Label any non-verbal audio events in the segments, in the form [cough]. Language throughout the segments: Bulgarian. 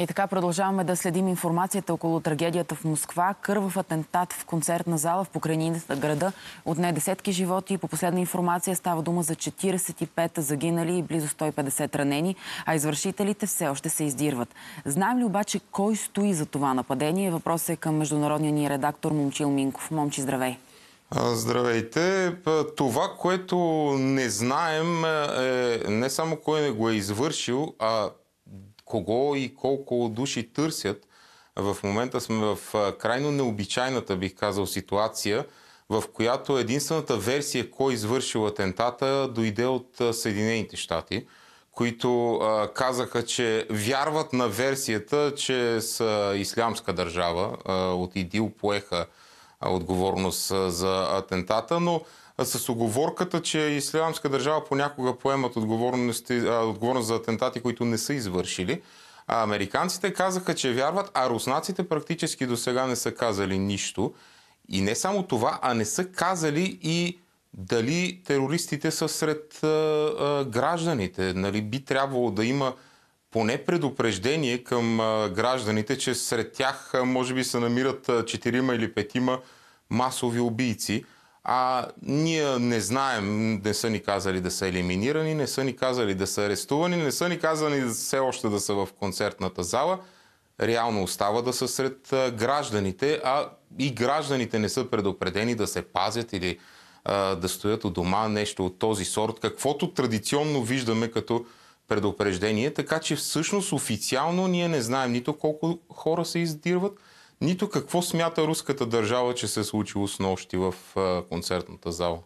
И така продължаваме да следим информацията около трагедията в Москва. Кървав атентат в концертна зала в покрайнината града. Отне десетки животи. По последна информация става дума за 45 загинали и близо 150 ранени, а извършителите все още се издирват. Знаем ли обаче кой стои за това нападение? Въпросът е към международния ни редактор Момчил Минков. Момчи, здравей! Здравейте! Това, което не знаем е не само кой не го е извършил, а кого и колко души търсят. В момента сме в крайно необичайната, бих казал, ситуация, в която единствената версия кой извършил атентата дойде от Съединените щати, които казаха, че вярват на версията, че са ислямска държава. А, от ИДИЛ поеха отговорност за атентата, но с оговорката, че Ислямска държава понякога поемат отговорност, отговорност за атентати, които не са извършили. А американците казаха, че вярват, а руснаците практически до сега не са казали нищо. И не само това, а не са казали и дали терористите са сред а, а, гражданите. Нали, би трябвало да има поне предупреждение към а, гражданите, че сред тях може би се намират четирима или петима масови убийци. А ние не знаем, не са ни казали да са елиминирани, не са ни казали да са арестувани, не са ни казали все още да са в концертната зала. Реално остава да са сред гражданите, а и гражданите не са предупредени да се пазят или а, да стоят у дома, нещо от този сорт, каквото традиционно виждаме като предупреждение. Така че всъщност официално ние не знаем нито колко хора се издирват, нито какво смята руската държава, че се е случило с нощи в концертната зала.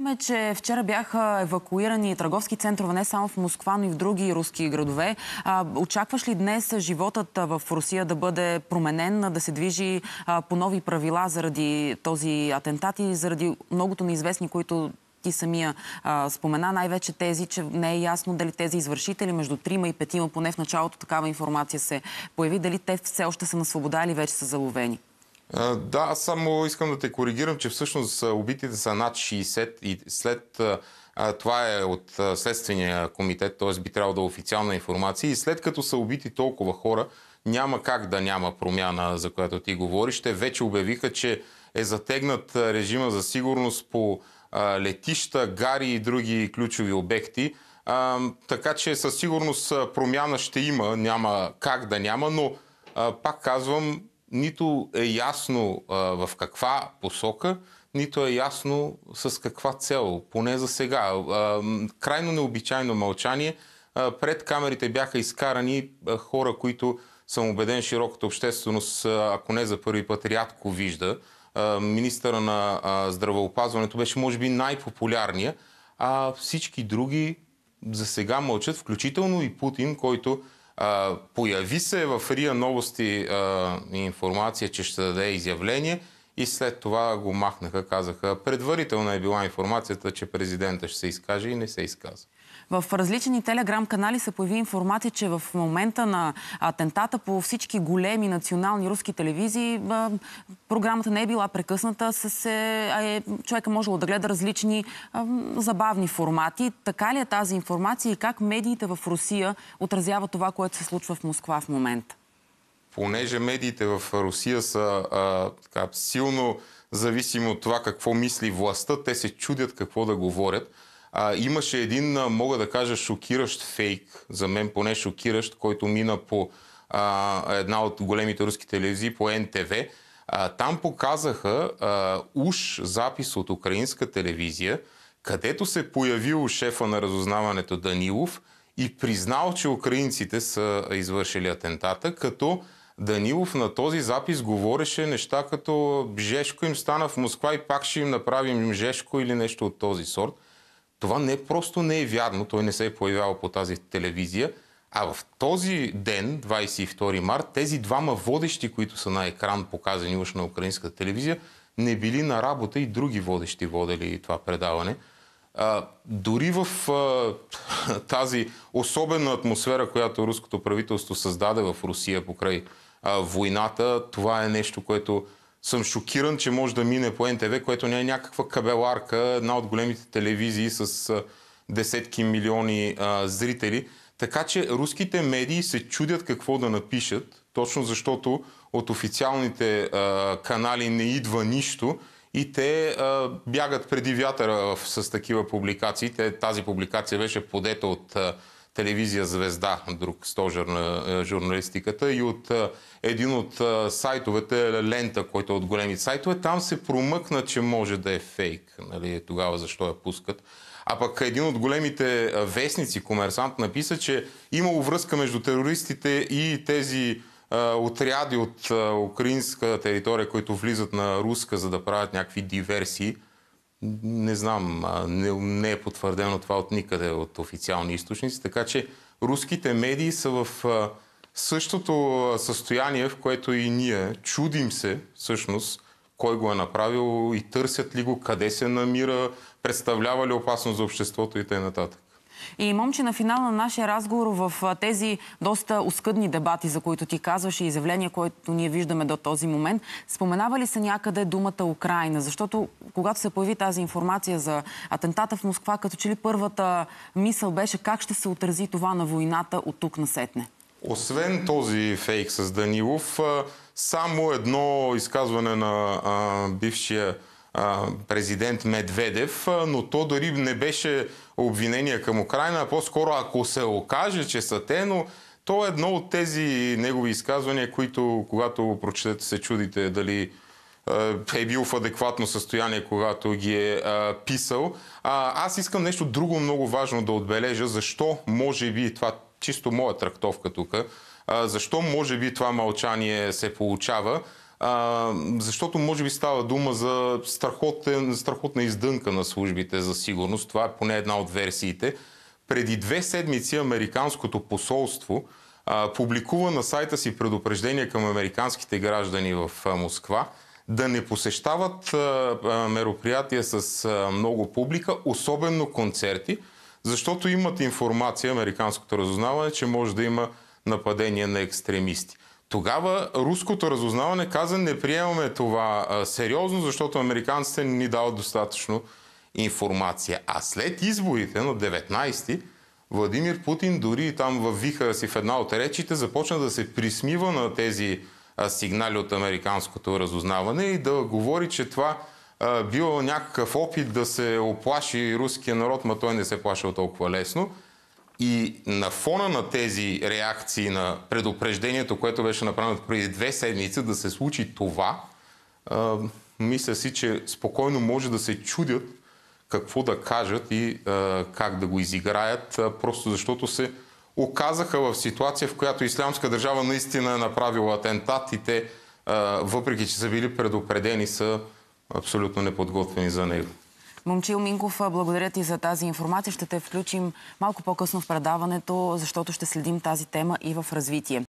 Видяхме, че вчера бяха евакуирани търговски центрове не само в Москва, но и в други руски градове. А, очакваш ли днес животът в Русия да бъде променен, да се движи а, по нови правила заради този атентат и заради многото неизвестни, които ти самия а, спомена, най-вече тези, че не е ясно дали тези извършители между трима и петима, поне в началото такава информация се появи, дали те все още са на свобода или вече са заловени. Да, аз само искам да те коригирам, че всъщност убитите са над 60 и след това е от Следствения комитет, т.е. би трябвало да е официална информация и след като са убити толкова хора, няма как да няма промяна, за която ти говориш. Те вече обявиха, че е затегнат режима за сигурност по летища, гари и други ключови обекти. А, така че със сигурност промяна ще има, няма как да няма, но а, пак казвам, нито е ясно а, в каква посока, нито е ясно с каква цел, поне за сега. А, крайно необичайно мълчание. А, пред камерите бяха изкарани а, хора, които съм убеден широката общественост, ако не за първи път, рядко вижда министъра на здравеопазването беше може би най-популярния, а всички други за сега мълчат, включително и Путин, който а, появи се в РИА новости а, информация, че ще даде изявление и след това го махнаха, казаха. Предварителна е била информацията, че президента ще се изкаже и не се изказа. В различни телеграм-канали се появи информация, че в момента на атентата по всички големи национални руски телевизии програмата не е била прекъсната, се, е, човека можело да гледа различни а, забавни формати. Така ли е тази информация и как медиите в Русия отразяват това, което се случва в Москва в момента? Понеже медиите в Русия са а, така, силно зависими от това какво мисли властта, те се чудят какво да говорят. А, имаше един, мога да кажа, шокиращ фейк, за мен поне шокиращ, който мина по а, една от големите руски телевизии, по НТВ. А, там показаха а, уж запис от украинска телевизия, където се появил шефа на разузнаването Данилов и признал, че украинците са извършили атентата, като Данилов на този запис говореше неща като Жешко им стана в Москва и пак ще им направим Жешко или нещо от този сорт. Това не просто не е вярно, той не се е появявал по тази телевизия, а в този ден, 22 март, тези двама водещи, които са на екран показани уж на украинската телевизия, не били на работа и други водещи водели това предаване. А, дори в а, [laughs] тази особена атмосфера, която руското правителство създаде в Русия покрай а, войната, това е нещо, което съм шокиран, че може да мине по НТВ, което не е някаква кабеларка, една от големите телевизии с десетки милиони а, зрители. Така че руските медии се чудят какво да напишат, точно защото от официалните а, канали не идва нищо и те а, бягат преди вятъра с такива публикации. Тази публикация беше подета от телевизия Звезда, друг стожер на а, журналистиката и от а, един от а, сайтовете, Лента, който е от големите сайтове. Там се промъкна, че може да е фейк. Нали, тогава защо я пускат. А пък един от големите вестници, комерсант, написа, че имало връзка между терористите и тези отряди от украинска територия, които влизат на руска, за да правят някакви диверсии. Не знам, не, не е потвърдено това от никъде от официални източници, така че руските медии са в същото състояние, в което и ние чудим се всъщност кой го е направил и търсят ли го, къде се намира, представлява ли опасност за обществото и т.н. И момче, на финал на нашия разговор в тези доста оскъдни дебати, за които ти казваш и изявления, които ние виждаме до този момент, споменава ли се някъде думата Украина? Защото когато се появи тази информация за атентата в Москва, като че ли първата мисъл беше как ще се отрази това на войната от тук насетне? Освен този фейк с Данилов, само едно изказване на а, бившия президент Медведев, но то дори не беше обвинение към Украина, а по-скоро ако се окаже, че са те, но то е едно от тези негови изказвания, които когато прочетете се чудите дали е бил в адекватно състояние, когато ги е писал. Аз искам нещо друго много важно да отбележа, защо може би това чисто моя трактовка тук, защо може би това мълчание се получава. А, защото може би става дума за страхотен, страхотна издънка на службите за сигурност. Това е поне една от версиите. Преди две седмици Американското посолство а, публикува на сайта си предупреждение към американските граждани в а, Москва да не посещават а, мероприятия с а, много публика, особено концерти, защото имат информация, американското разузнаване, че може да има нападение на екстремисти. Тогава руското разузнаване каза не приемаме това а, сериозно, защото американците не ни дават достатъчно информация. А след изборите на 19-ти, Владимир Путин дори там във вихара си в една от речите започна да се присмива на тези а, сигнали от американското разузнаване и да говори, че това а, било някакъв опит да се оплаши руския народ, ма той не се плашал толкова лесно. И на фона на тези реакции на предупреждението, което беше направено преди две седмици да се случи това, мисля си, че спокойно може да се чудят какво да кажат и как да го изиграят, просто защото се оказаха в ситуация, в която Ислямска държава наистина е направила атентат и те, въпреки че са били предупредени, са абсолютно неподготвени за него. Момчил Минков, благодаря ти за тази информация. Ще те включим малко по-късно в предаването, защото ще следим тази тема и в развитие.